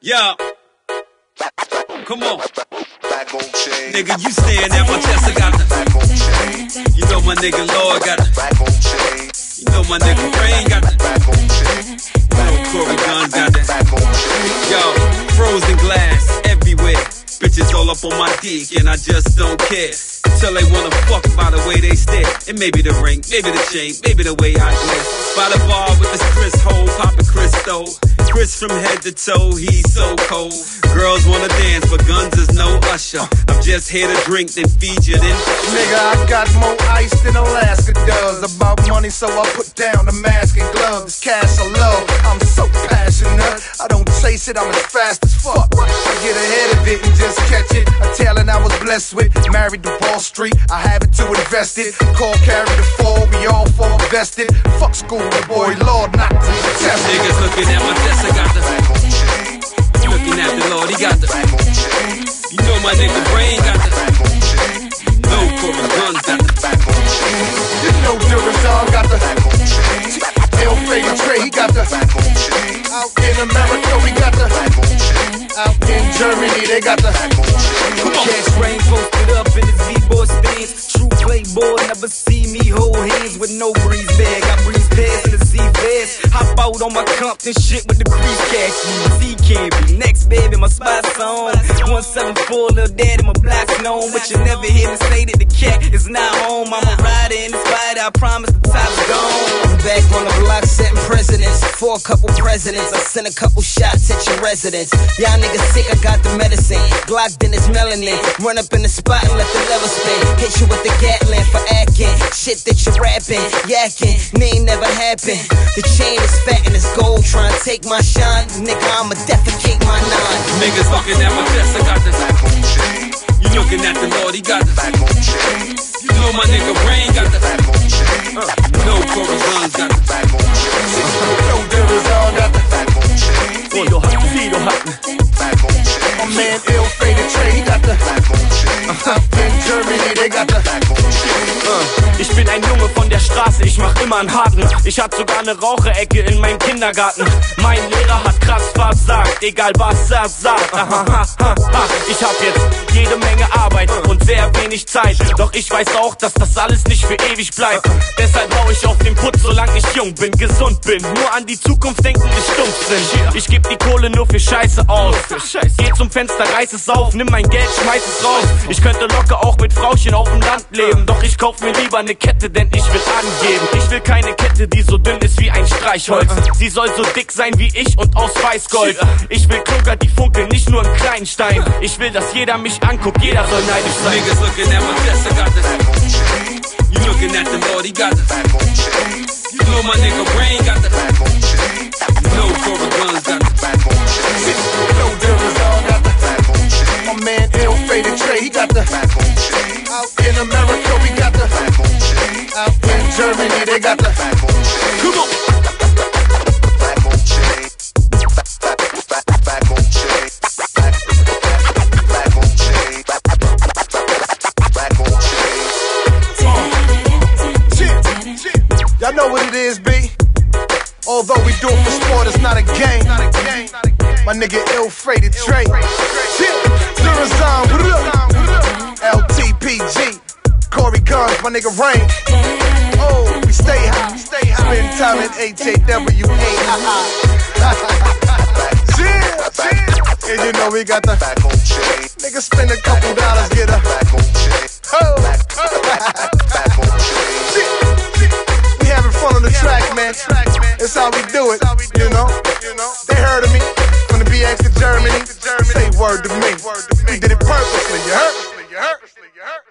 Yeah. Come on. Nigga, you staring at my chest, I got the. You know my nigga Lord got the. You know my nigga Rain got the. You know Cori Gunz got the. Yo, frozen glass everywhere. Bitches all up on my dick and I just don't care. Till they wanna fuck by the way they stare. And maybe the ring, maybe the chain, maybe the way I dress. By the bar with this Chris hole, poppin' Cristo. Chris from head to toe, he's so cold. Girls wanna dance, but guns is no usher. I'm just here to drink, then feed you, then. Nigga, I got more ice than Alaska does. About money, so I put down the mask and gloves. Cash I love, I'm so passionate. I don't chase it, I'm as fast as fuck. I get ahead of it and just catch it. A talent I was blessed with. Married to Wall Street, I have it to invest it. Call carry the fall, we all fall vested. Fuck school, boy, Lord, not to be tested. America, we got the. Out in Germany, they got the. Cash rain posted up in his V-boy stance. True playboy, never see me hold hands with no breeze bag. I breeze past in the Z-Fast. Hop out on my Compton shit with the crease cash. Z candy. Next baby, my spot's on. 174, little daddy, my block's known. But you never hear me say that the cat is not home. I'm a rider in the spider, I promise the top's gone. Back on the block, setting For a couple presidents, I sent a couple shots at your residence. Y'all niggas sick, I got the medicine. Glocked in his melanin. Run up in the spot and let the level spin. Hit you with the Gatling for acting. Shit that you're rapping, yakking. Name never happened. The chain is fat and it's gold. Trying to take my shine. Nigga, I'ma defecate my nine. Niggas looking at my chest, I got the. You looking at the Lord, he got the. You know my nigga Brain got the. Uh, you know Cori Gunz got the. You know Durazon got the. Sido hatten, Sido hatten. My man El Fader Trey, he got the. Out in Germany, they got the. Ich bin ein Junge von der Straße, ich mach immer einen Haken. Ich hab sogar eine Raucherecke in meinem Kindergarten. Mein Lehrer hat krass versagt, egal was er sagt. Ich hab jetzt jede Menge Arbeit und sehr wenig Zeit. Doch ich weiß auch, dass das alles nicht für ewig bleibt. Deshalb hau ich auf den Putz, solange ich jung bin, gesund bin. Nur an die Zukunft denken, die stumpf sind. Ich geb die Kohle nur für Scheiße aus. Geh zum Fenster, reiß es auf, nimm mein Geld, schmeiß es raus. Ich könnte locker auch mit Frauchen auf dem Land leben. Doch ich kauf mir lieber eine Kette, denn ich will angeben. Keine Kette, die so dünn ist wie ein Streichholz. Sie soll so dick sein wie ich und aus Weißgold. Ich will Kluger, die funkeln, nicht nur im Kleinstein. Ich will, dass jeder mich anguckt, jeder soll neidisch sein. Niggas looking at my chest, I got the. You looking at the Lord, got the. You know my nigga Brain got the. Germany, they got the. Come on. Y'all know what it is, B. Although we do it for sport, it's not a game. My nigga ill freighted Trey. Durazon, what up? LTPG. Cori Gunz, my nigga Rain. Oh, we stay high. stay high. Spend time at HAWA. And you know we got the nigga spend a couple dollars, get a oh. We having fun on the track, man. It's how we do it, you know. They heard of me from the BX to Germany. Say word to me. We did it purposely, you heard?